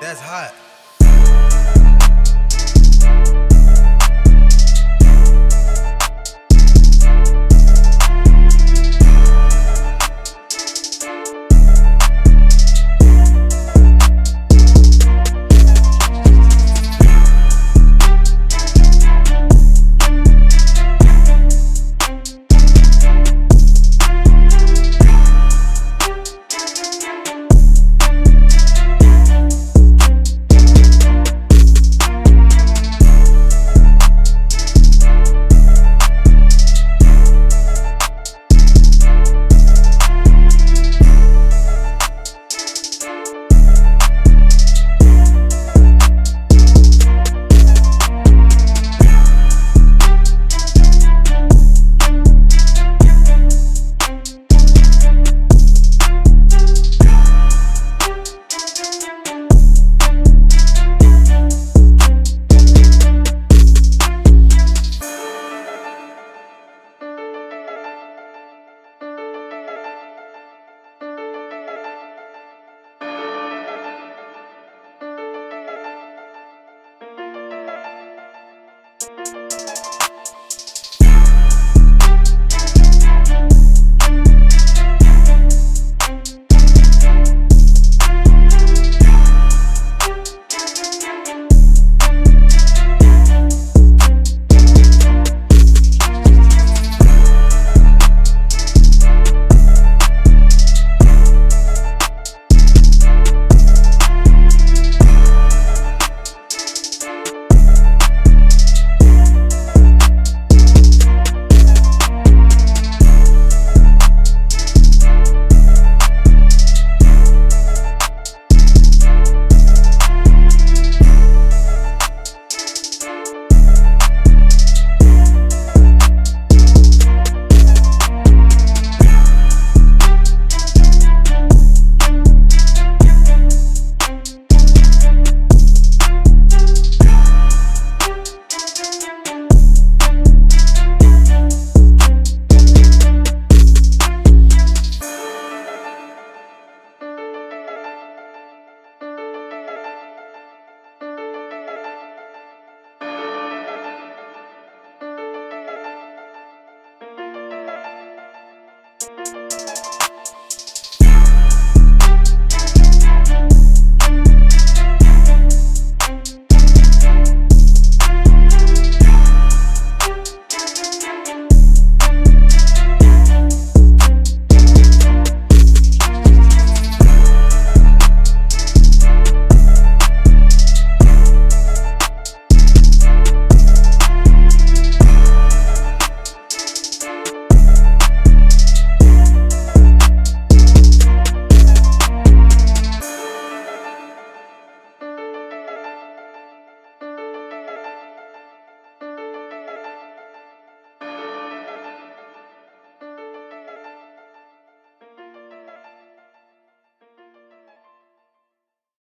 That's hot.